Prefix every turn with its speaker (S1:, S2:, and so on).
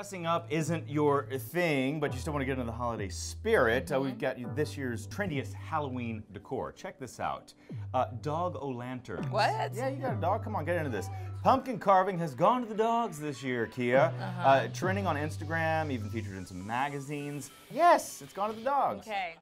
S1: dressing up isn't your thing, but you still want to get into the holiday spirit, uh, we've mm-hmm. got this year's trendiest Halloween decor. Check this out. Uh, dog o' lantern.
S2: What?
S1: Yeah, you got a dog. Come on, get into this. Pumpkin carving has gone to the dogs this year, Kia.
S2: Uh-huh.
S1: Uh, trending on Instagram, even featured in some magazines. Yes, it's gone to the dogs.
S2: Okay.